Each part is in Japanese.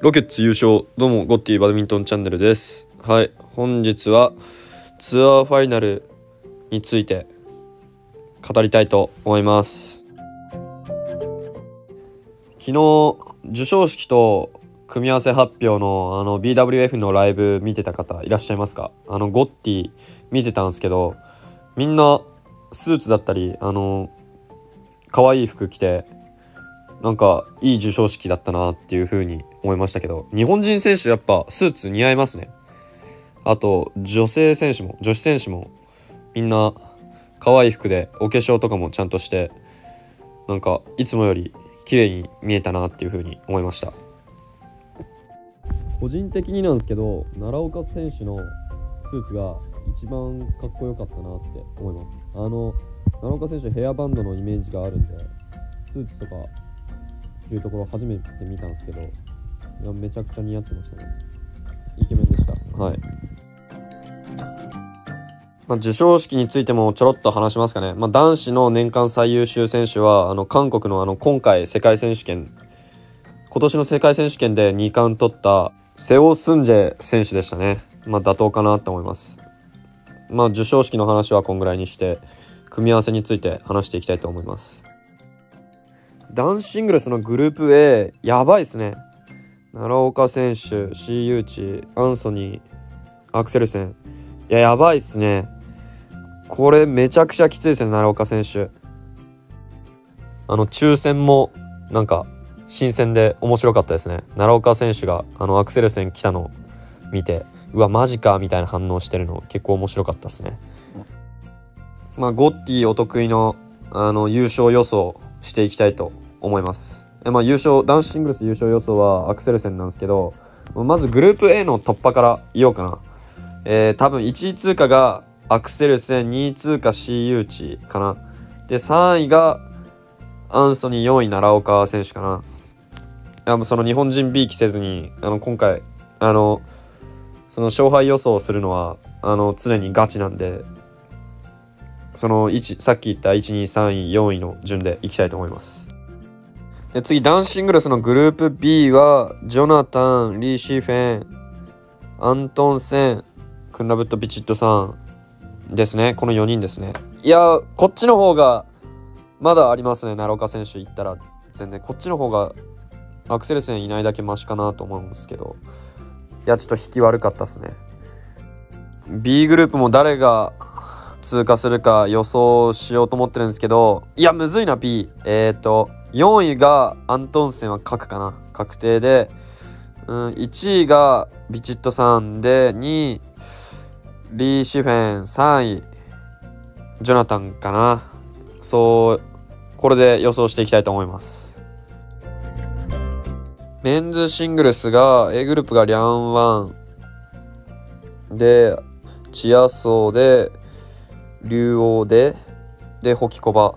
ロケッツ優勝どうもゴッティバドミントンチャンネルです。はい本日はツアーファイナルについて語りたいと思います。昨日授賞式と組み合わせ発表のあの BWF のライブ見てた方いらっしゃいますか？あのゴッティ見てたんですけどみんなスーツだったりあの可愛い服着てなんかいい授賞式だったなっていう風に思いましたけど日本人選手やっぱスーツ似合いますね。あと女性選手も女子選手もみんな可愛い服でお化粧とかもちゃんとしてなんかいつもより綺麗に見えたなっていう風に思いました。個人的になんですけど奈良岡選手のスーツが一番かっこよかったなって思います。あの奈良岡選手ヘアバンドのイメージがあるんでスーツとか着るところ初めて見たんですけどいやめちゃくちゃ似合ってましたね。イケメンでした。はい。まあ、授賞式についてもちょろっと話しますかね、まあ、男子の年間最優秀選手はあの韓国のあの今回世界選手権今年の世界選手権で2冠取ったセオ・スンジェ選手でしたね、まあ、妥当かなと思います。まあ授賞式の話はこんぐらいにして組み合わせについて話していきたいと思います。男子シングルスのグループ A やばいですね。奈良岡選手 C ユーチアンソニーアクセルセン。いややばいっすね。これめちゃくちゃきついですね奈良岡選手。あの抽選もなんか新鮮で面白かったですね。奈良岡選手があのアクセルセン来たのを見てうわマジかみたいな反応してるの結構面白かったですね。まあゴッティお得意のあの優勝予想していきたいと思います。えまあ優勝男子シングルス優勝予想はアクセルセンなんですけどまずグループ A の突破から言おうかな。えー、多分1位通過がアクセルセン2位通過 C ユーチかな。で3位がアンソニー4位奈良岡選手かな。いやもうその日本人 B 期せずにあの今回あのその勝敗予想をするのはあの常にガチなんでその1さっき言った123位4位の順でいきたいと思います。で次男子シングルスのグループ B はジョナタンリー・シーフェンアントンセンクンラブット・ビチットさんですね。この4人ですね。いやこっちの方がまだありますね奈良岡選手行ったら。全然こっちの方がアクセルセンいないだけマシかなと思うんですけど。いやちょっと引き悪かったっすね。B グループも誰が通過するか予想しようと思ってるんですけどいやむずいな B えっ、ー、と4位がアントンセンは確かな。確定で、うん、1位がビチットさんで2位リー・シフェン3位ジョナタンかな。そうこれで予想していきたいと思います。メンズシングルスが A グループがリャンワンでチアソーで竜王ででホキコバ。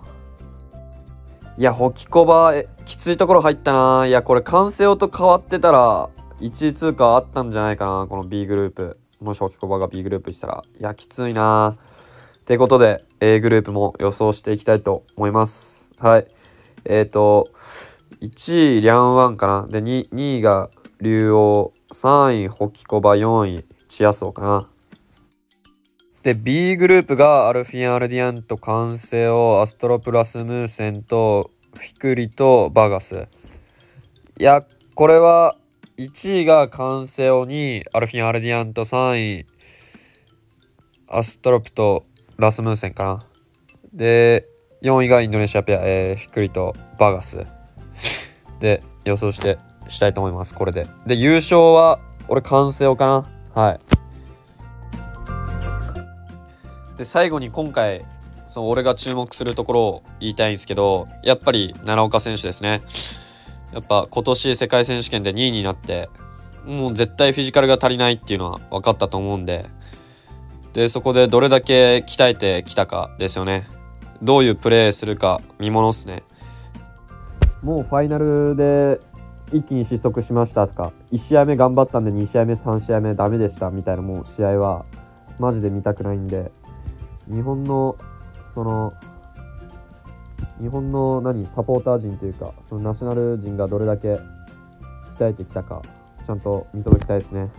いやホキコバきついところ入ったな。いやこれ完成と変わってたら1位通過あったんじゃないかなこの B グループ。もしホキコバが B グループしたら。いやきついな。ってことで A グループも予想していきたいと思います。はい。えっ、ー、と1位リャンワンかな。で 2, 2位が竜王3位ホキコバ4位チアソーかな。で B グループがアルフィン・アルディアンとカンセオアストロプラスムーセンとフィクリとバガス。いやこれは1位がカンセオにアルフィン・アルディアンと3位アストロプとラスムーセンかな。で4位がインドネシアペア、えー、フィクリとバガス。で予想してしたいと思いますこれで。で優勝は俺カンセオかな。はい。で最後に今回その俺が注目するところを言いたいんですけどやっぱり奈良岡選手ですね。やっぱ今年世界選手権で2位になってもう絶対フィジカルが足りないっていうのは分かったと思うんででそこでどれだけ鍛えてきたかですよね。どういうプレーするか見ものっすね。もうファイナルで一気に失速しましたとか1試合目頑張ったんで2試合目3試合目ダメでしたみたいなもう試合はマジで見たくないんで日本のその日本の何サポーター陣というかそのナショナル陣がどれだけ鍛えてきたかちゃんと見届けたいですね。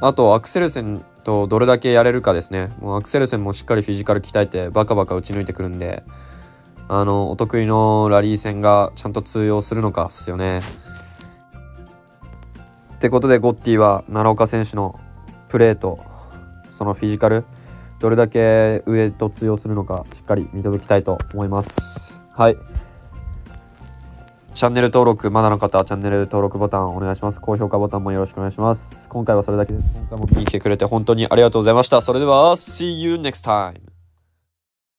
あと、アクセルセンとどれだけやれるかですね。もうアクセルセンもしっかりフィジカル鍛えて、バカバカ打ち抜いてくるんで、あの、お得意のラリー戦がちゃんと通用するのかっすよね。ってことで、ゴッティは奈良岡選手のプレーと、そのフィジカル、どれだけ上と通用するのか、しっかり見届きたいと思います。はい。チャンネル登録まだの方はチャンネル登録ボタンお願いします。高評価ボタンもよろしくお願いします。今回はそれだけです。今回も見てくれて本当にありがとうございました。それでは、See you next time!